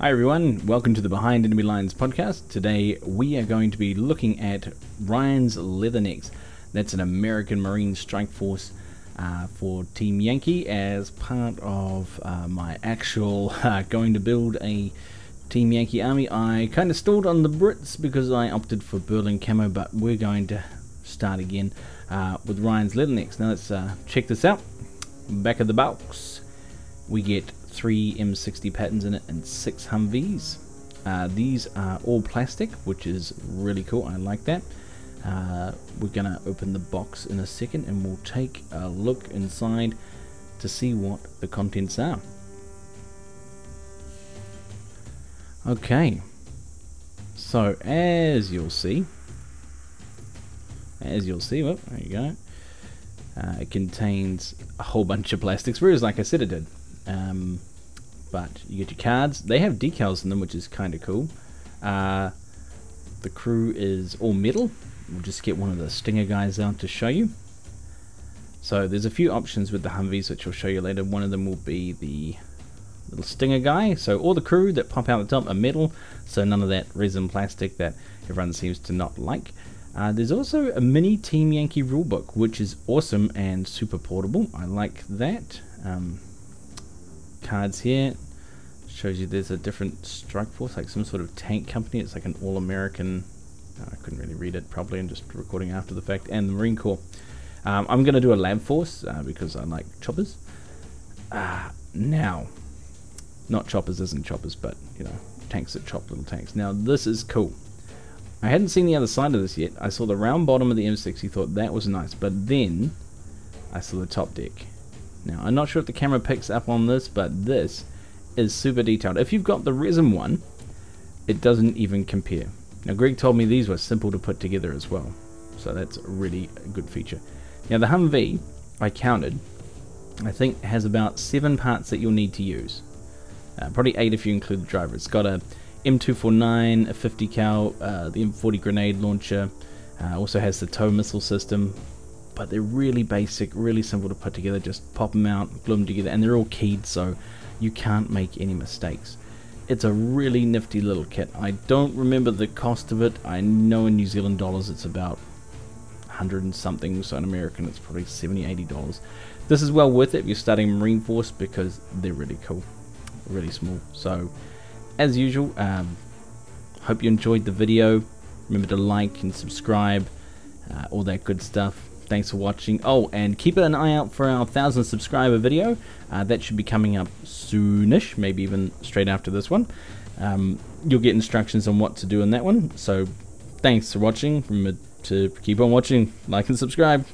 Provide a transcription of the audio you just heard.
Hi everyone, welcome to the Behind Enemy Lines podcast. Today we are going to be looking at Ryan's Leathernecks. That's an American Marine Strike Force uh, for Team Yankee as part of uh, my actual uh, going to build a Team Yankee army. I kind of stalled on the Brits because I opted for Berlin camo, but we're going to start again uh, with Ryan's Leathernecks. Now let's uh, check this out. Back of the box, we get three M60 Pattons in it and six Humvees. Uh, these are all plastic, which is really cool. I like that. Uh, we're gonna open the box in a second and we'll take a look inside to see what the contents are. Okay, so as you'll see, as you'll see, well, there you go. Uh, it contains a whole bunch of plastics, whereas like I said it did. Um, but you get your cards. They have decals in them, which is kind of cool. Uh, the crew is all metal. We'll just get one of the Stinger guys out to show you. So there's a few options with the Humvees, which I'll show you later. One of them will be the little Stinger guy. So all the crew that pop out the top are metal, so none of that resin plastic that everyone seems to not like. Uh, there's also a mini Team Yankee rulebook, which is awesome and super portable. I like that. Um, cards here shows you there's a different strike force, like some sort of tank company. It's like an all-American. Oh, I couldn't really read it probably. I'm just recording after the fact. And the Marine Corps. Um, I'm going to do a lab force uh, because I like choppers. Uh, now, not choppers isn't choppers, but you know tanks that chop little tanks. Now this is cool. I hadn't seen the other side of this yet. I saw the round bottom of the M60, thought that was nice, but then I saw the top deck. Now, I'm not sure if the camera picks up on this, but this is super detailed. If you've got the resin one, it doesn't even compare. Now, Greg told me these were simple to put together as well, so that's a really good feature. Now, the Humvee, I counted, I think has about seven parts that you'll need to use. Uh, probably eight if you include the driver. It's got a M249, a 50 cal, uh, the M40 grenade launcher, uh, also has the TOW missile system, but they're really basic, really simple to put together. Just pop them out, glue them together, and they're all keyed, so you can't make any mistakes. It's a really nifty little kit. I don't remember the cost of it. I know in New Zealand dollars it's about 100 and something, so in American it's probably 70 80 dollars. This is well worth it if you're starting Marine Force because they're really cool, really small. So, as usual, um, hope you enjoyed the video. Remember to like and subscribe, uh, all that good stuff. Thanks for watching. Oh, and keep an eye out for our 1,000 subscriber video. Uh, that should be coming up soonish, maybe even straight after this one. Um, you'll get instructions on what to do in that one. So thanks for watching. Remember to keep on watching, like and subscribe.